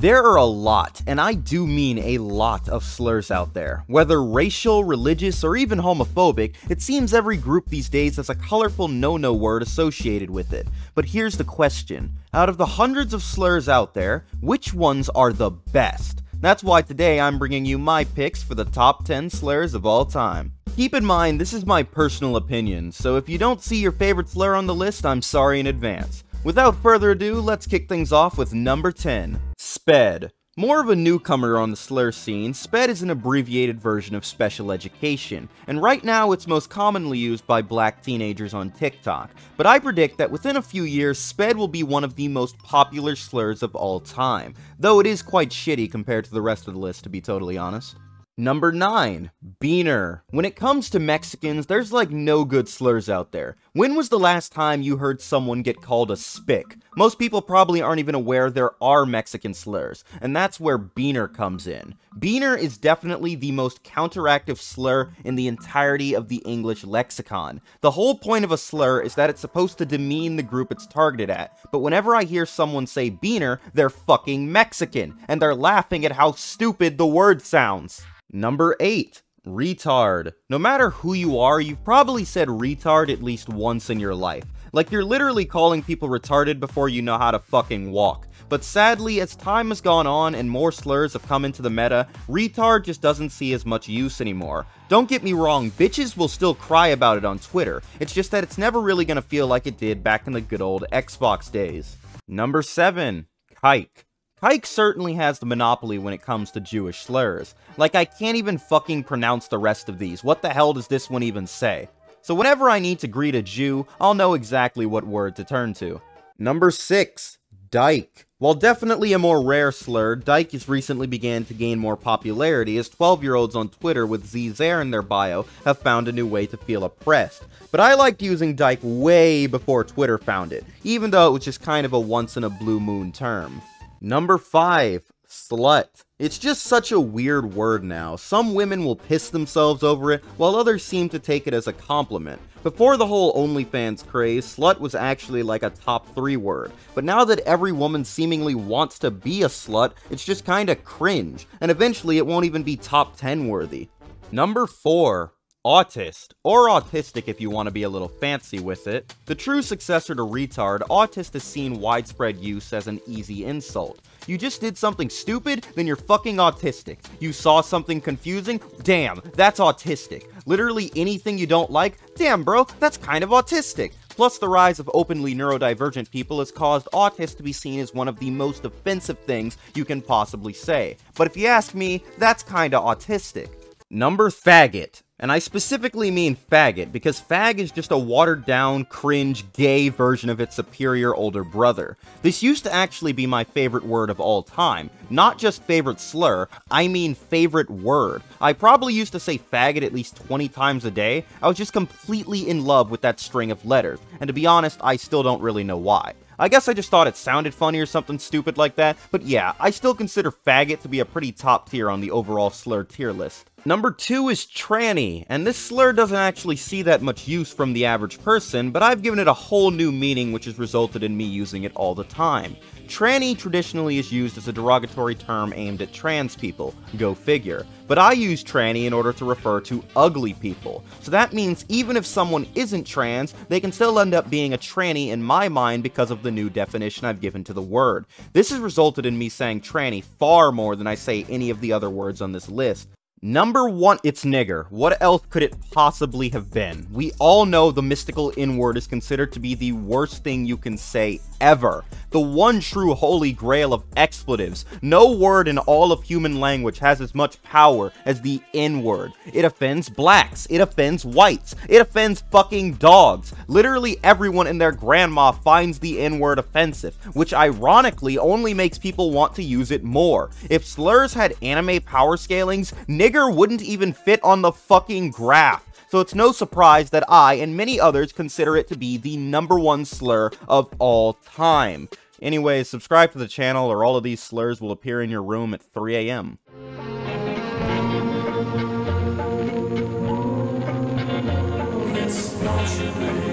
There are a lot, and I do mean a lot of slurs out there. Whether racial, religious, or even homophobic, it seems every group these days has a colorful no-no word associated with it. But here's the question. Out of the hundreds of slurs out there, which ones are the best? That's why today I'm bringing you my picks for the top 10 slurs of all time. Keep in mind, this is my personal opinion, so if you don't see your favorite slur on the list, I'm sorry in advance. Without further ado, let's kick things off with number 10, SPED. More of a newcomer on the slur scene, SPED is an abbreviated version of special education, and right now it's most commonly used by black teenagers on TikTok, but I predict that within a few years, SPED will be one of the most popular slurs of all time, though it is quite shitty compared to the rest of the list to be totally honest. Number 9. Beaner. When it comes to Mexicans, there's like no good slurs out there. When was the last time you heard someone get called a spick? Most people probably aren't even aware there are Mexican slurs, and that's where Beaner comes in. Beaner is definitely the most counteractive slur in the entirety of the English lexicon. The whole point of a slur is that it's supposed to demean the group it's targeted at, but whenever I hear someone say Beaner, they're fucking Mexican, and they're laughing at how stupid the word sounds. Number 8. Retard. No matter who you are, you've probably said retard at least once in your life. Like you're literally calling people retarded before you know how to fucking walk. But sadly, as time has gone on and more slurs have come into the meta, retard just doesn't see as much use anymore. Don't get me wrong, bitches will still cry about it on Twitter, it's just that it's never really gonna feel like it did back in the good old Xbox days. Number 7. Kike. Kike certainly has the monopoly when it comes to Jewish slurs. Like, I can't even fucking pronounce the rest of these. What the hell does this one even say? So whenever I need to greet a Jew, I'll know exactly what word to turn to. Number 6. Dyke. While definitely a more rare slur, Dyke has recently began to gain more popularity as 12-year-olds on Twitter with ZZair in their bio have found a new way to feel oppressed. But I liked using Dyke way before Twitter found it, even though it was just kind of a once-in-a-blue-moon term. Number 5. Slut. It's just such a weird word now. Some women will piss themselves over it, while others seem to take it as a compliment. Before the whole OnlyFans craze, slut was actually like a top 3 word, but now that every woman seemingly wants to be a slut, it's just kinda cringe, and eventually it won't even be top 10 worthy. Number 4. Autist, or autistic if you want to be a little fancy with it. The true successor to retard, autist is seen widespread use as an easy insult. You just did something stupid, then you're fucking autistic. You saw something confusing, damn, that's autistic. Literally anything you don't like, damn bro, that's kind of autistic. Plus, the rise of openly neurodivergent people has caused autist to be seen as one of the most offensive things you can possibly say. But if you ask me, that's kinda autistic. Number faggot. And I specifically mean faggot, because fag is just a watered down, cringe, gay version of its superior older brother. This used to actually be my favorite word of all time. Not just favorite slur, I mean favorite word. I probably used to say faggot at least 20 times a day. I was just completely in love with that string of letters, and to be honest, I still don't really know why. I guess I just thought it sounded funny or something stupid like that, but yeah, I still consider faggot to be a pretty top tier on the overall slur tier list. Number 2 is tranny, and this slur doesn't actually see that much use from the average person, but I've given it a whole new meaning which has resulted in me using it all the time. Tranny traditionally is used as a derogatory term aimed at trans people, go figure, but I use tranny in order to refer to ugly people. So that means even if someone isn't trans, they can still end up being a tranny in my mind because of the new definition I've given to the word. This has resulted in me saying tranny far more than I say any of the other words on this list. Number one, it's nigger. What else could it possibly have been? We all know the mystical N-word is considered to be the worst thing you can say ever. The one true holy grail of expletives. No word in all of human language has as much power as the N-word. It offends blacks. It offends whites. It offends fucking dogs. Literally everyone and their grandma finds the N-word offensive, which ironically only makes people want to use it more. If slurs had anime power scalings, nigger wouldn't even fit on the fucking graph so it's no surprise that I and many others consider it to be the number one slur of all time. Anyway, subscribe to the channel or all of these slurs will appear in your room at 3 a.m. It's not